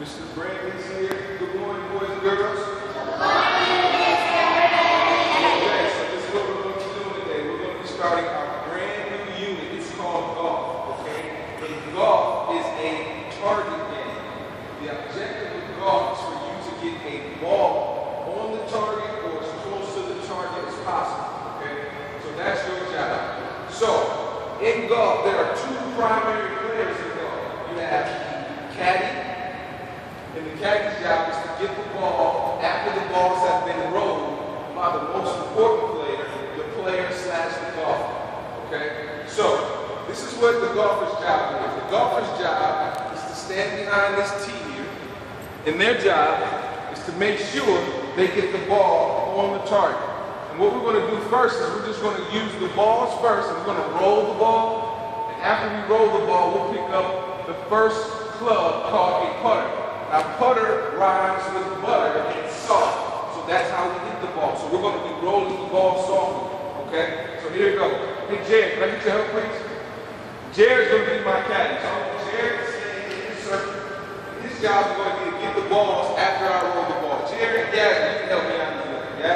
Mr. Brantley's here. Good morning, boys and girls. Okay, so this is what we're going to be today. We're going to be starting our brand new unit. It's called golf, okay? And golf is a target game. The objective of golf is for you to get a ball on the target or as close to the target as possible, okay? So that's your job. So, in golf, there are two primary players in golf. You have the caddy, and the caddy's job is to get the ball after the balls have been rolled by the most important player, the player slash the golfer. Okay? So, this is what the golfer's job is. The golfer's job is to stand behind this tee here, and their job is to make sure they get the ball on the target. And what we're going to do first is we're just going to use the balls first, and we're going to roll the ball. And after we roll the ball, we'll pick up the first club called a putter. Now, putter rhymes with butter and soft. So that's how we hit the ball. So we're going to be rolling the ball softly. Okay? So here we go. Hey, Jared, can I get your help, please? Jared's going to be my caddy. So Jared circle. His job is going to be to get the balls after I roll the ball. Jared, yes, you can help me out here.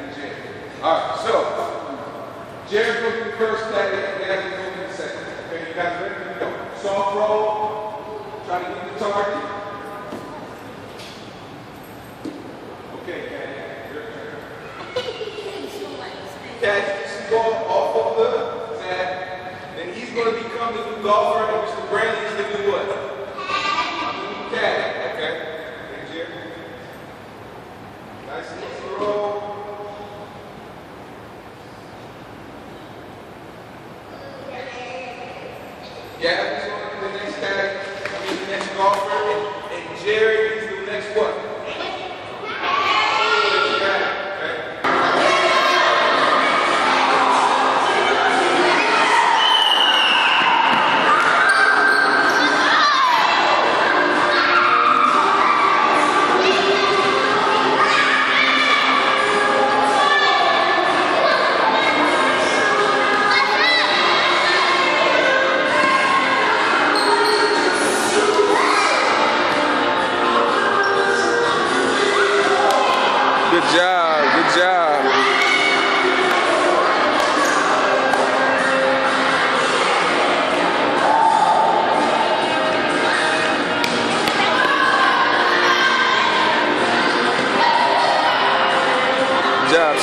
And Jared. All right, so Jared's going to be the first caddy.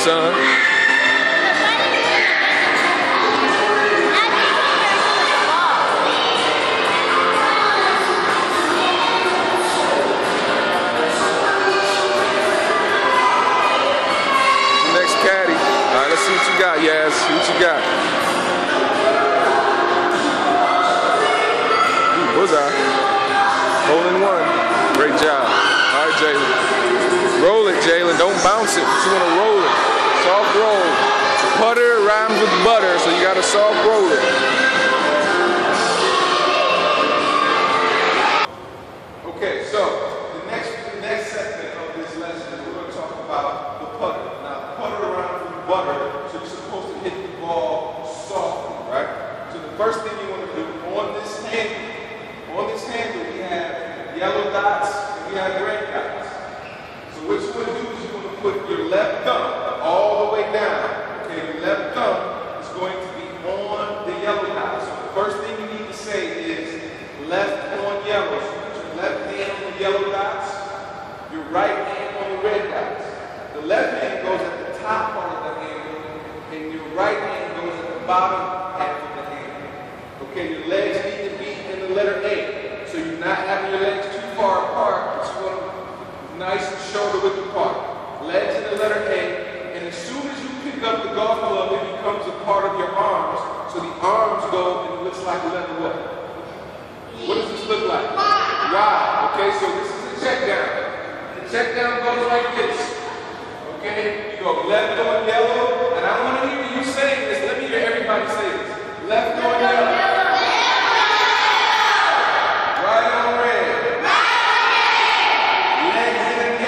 Son. Next caddy. All right, let's see what you got, Yaz. See what you got. Ooh, bullseye. Hole in one. Great job. All right, Jalen. Roll it, Jalen. Don't bounce it. You want to roll it. Soft roll. Putter rhymes with butter, so you got to soft roll. Okay, so the next the next segment of this lesson, we're going to talk about the putter. Now, putter around with butter, so you're supposed to hit the ball softly, right? So the first thing you want to do on this handle, on this handle, we have yellow dots and we have red dots. So what you want to do is you want to put your left thumb down. Okay, your left thumb is going to be on the yellow dot. So the first thing you need to say is left on yellow. So put your left hand on the yellow dots, your right hand on the red dots. The left hand goes at the top part of the handle, and your right hand goes at the bottom half of the handle. Okay, your legs need to be in the letter A. So you're not having your legs too far apart, but you want them nice and shoulder width apart. Legs in the letter A, as soon as you pick up the golf club, it becomes a part of your arms. So the arms go and it looks like a letter what? What does this look like? Y. Okay, so this is a check down. The check down goes like this. Okay, you go left on yellow, and I want to hear you saying this. Let me hear everybody say this. Left on yellow. Right on red. Legs in a K.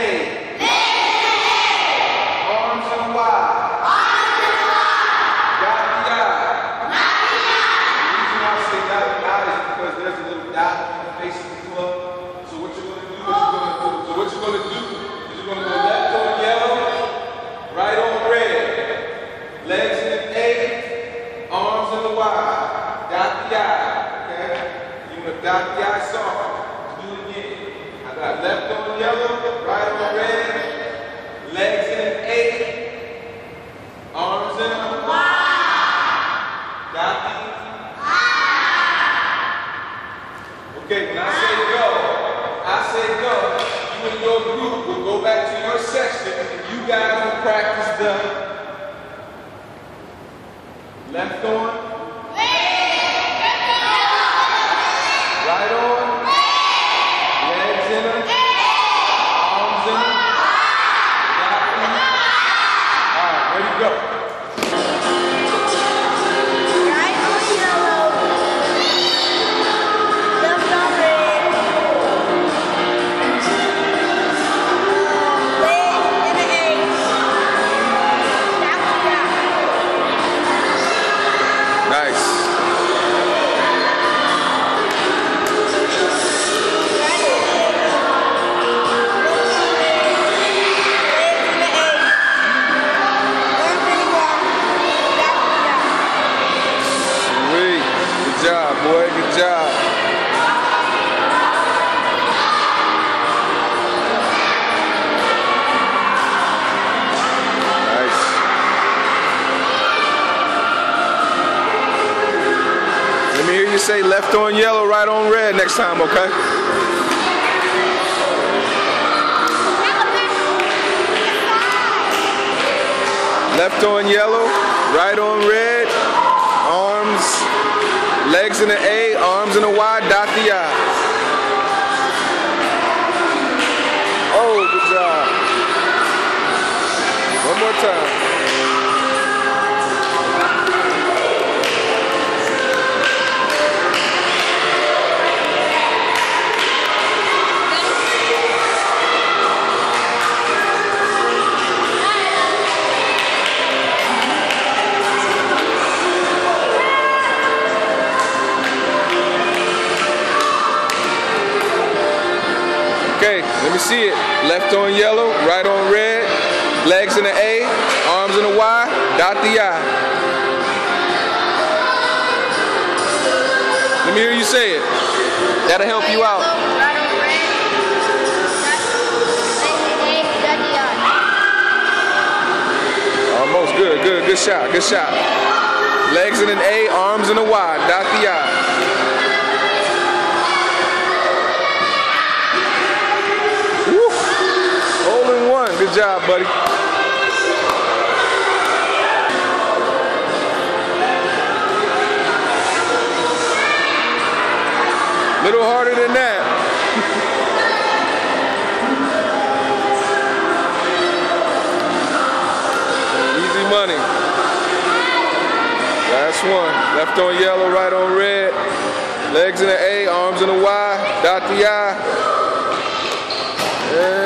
Arms on Y. Got the eye. The reason why I say got the eye is because there's a little dot on the face of the club. So what you're going to do is Dot the I. I soft. Do it again. I got left on yellow, right on red, legs in eight, arms in a Dot the Okay, when I say go, I say go, you and your group will go back to your section and you guys will practice the left on, say left on yellow, right on red next time, okay? Left on yellow, right on red, arms, legs in the A, arms in the Y, dot the I. Oh, good job. One more time. Let me see it. Left on yellow, right on red, legs in the A, arms in the Y, dot the I. Let me hear you say it. That'll help you out. Almost good, good, good shot, good shot. Legs in an A, arms in a Y, dot the I. job, buddy. Little harder than that. Easy money. Last one. Left on yellow, right on red. Legs in the A, arms in the Y. Dot the I. Almost.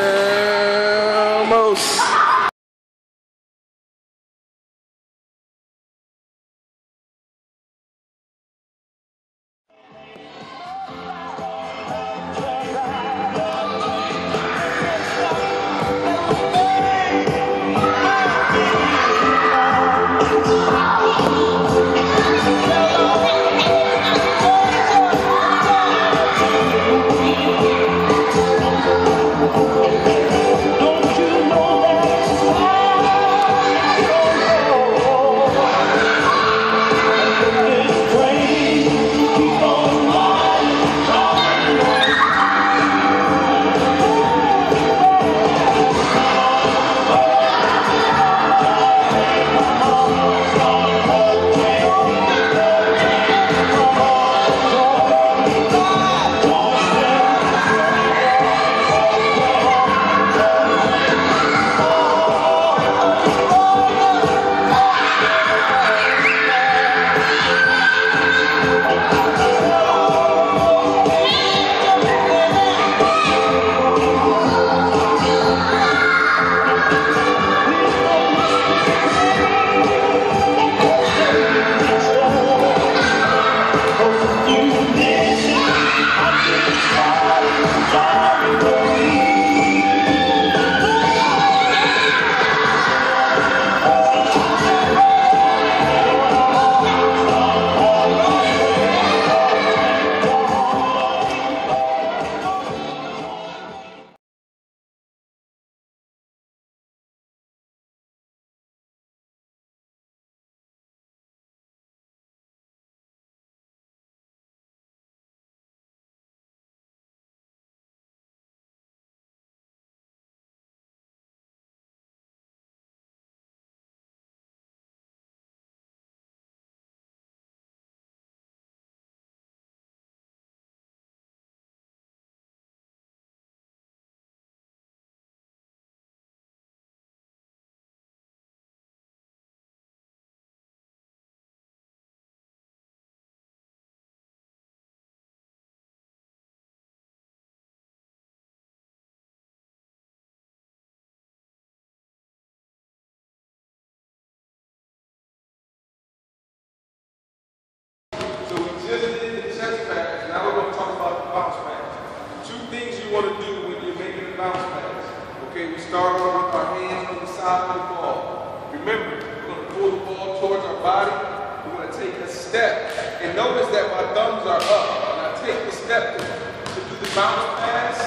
Bounce pass,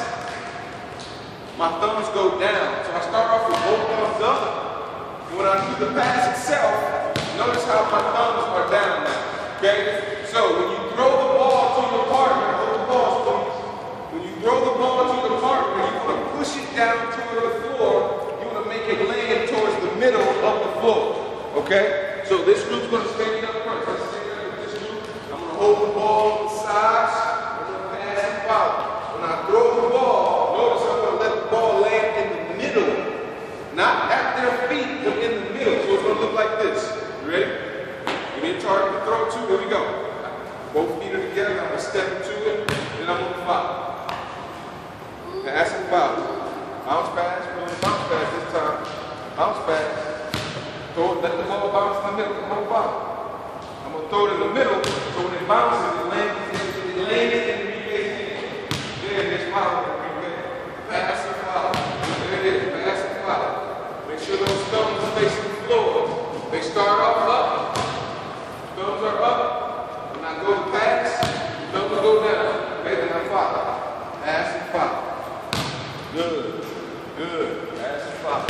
my thumbs go down. So I start off with both thumbs up. And when I do the pass itself, notice how my thumbs are down now. Okay? So when you throw the ball to your partner, hold the ball, please. When you throw the ball to your partner, you want to push it down toward the floor. You want to make it land towards the middle of the floor. Okay? So this group's going to stand up front. Let's stand up with this group. I'm going to hold the ball on the sides. I'm going to pass and follow. When I throw the ball, notice I'm going to let the ball land in the middle. Not at their feet, but in the middle. So it's going to look like this. You ready? You to throw to. Here we go. Both feet are together. I'm to step into it. Then I'm going to follow. Pass and follow. Bounce to bounce pass this time. Bounce pass. Throw it, let the ball bounce in the middle. Come on, ball. I'm gonna throw it in the middle, so when it bounces, it lands, it, lands in the relay's hand. There it, relay. Pass and follow. There it is, pass and. Make sure those are facing the floor. They start off up. Thumbs are up. When I go to pass, thumbs will go down. Okay, then I follow. Pass and follow. Good, good. Pass and follow.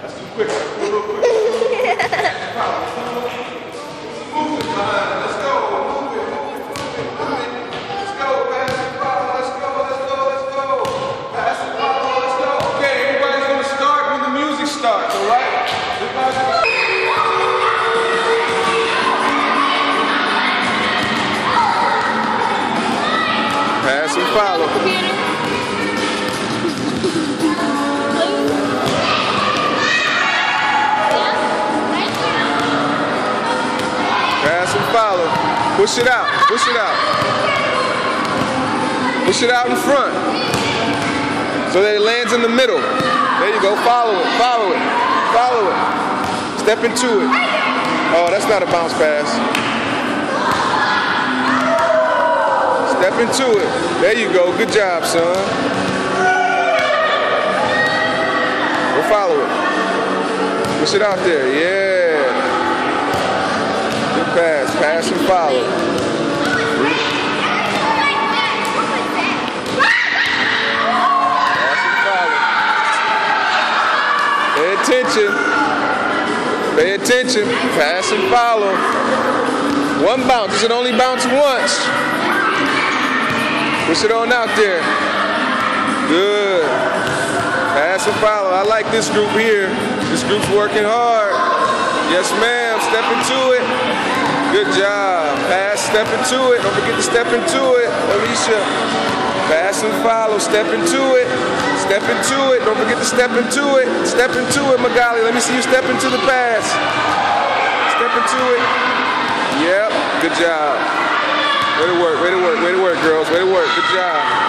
That's too quick. Let's go a little quick. Move it, man. Push it out. Push it out. Push it out in front. So that it lands in the middle. There you go. Follow it. Follow it. Follow it. Step into it. Oh, that's not a bounce pass. Step into it. There you go. Good job, son. Go follow it. Push it out there. Yeah. Pass. Pass and follow. Pass and follow. Pay attention. Pay attention. Pass and follow. One bounce. Should only bounce once. Push it on out there. Good. Pass and follow. I like this group here. This group's working hard. Yes, ma'am. Step into it. Good job. Pass, step into it. Don't forget to step into it, Alicia. Pass and follow. Step into it. Step into it. Don't forget to step into it. Step into it, Magali. Let me see you step into the pass. Step into it. Yep. Good job. Way to work. Way to work. Way to work, girls. Way to work. Good job.